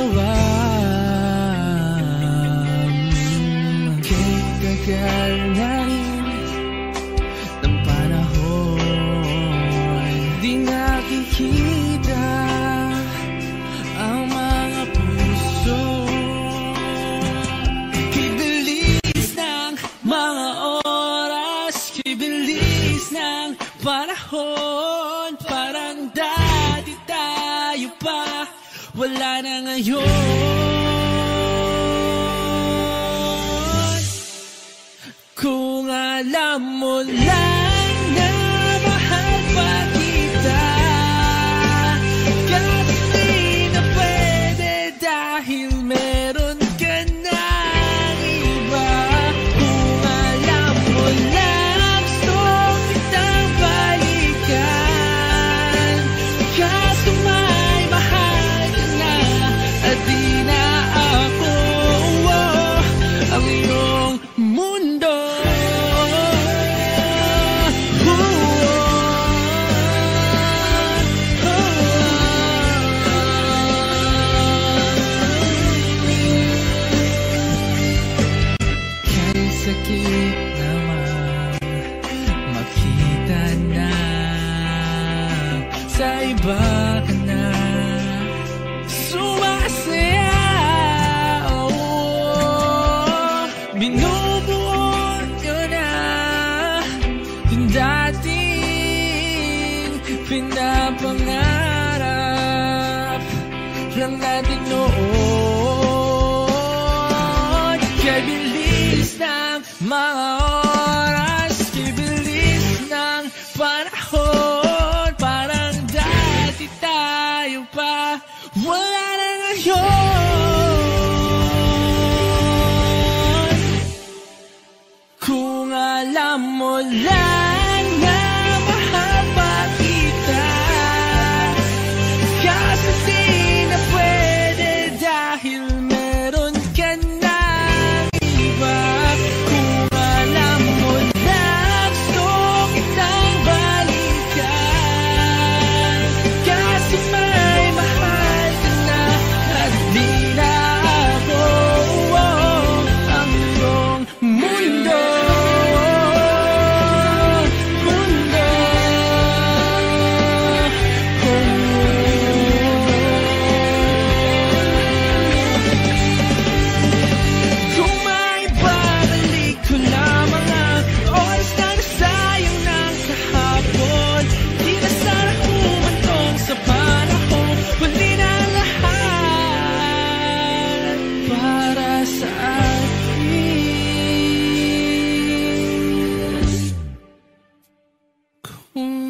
dalawa Kay tagal na rin ng panahon Di nakikita puso. Kibilis ng mga oras. Kibilis ng panahon Wala na ngayon. Kung alam mo lang pinapangarap lang natin noon. Kay bilis ng mga oras Kay bilis ng panahon. Parang dati tayo pa Wala na ngayon. Kung alam mo lang Mm.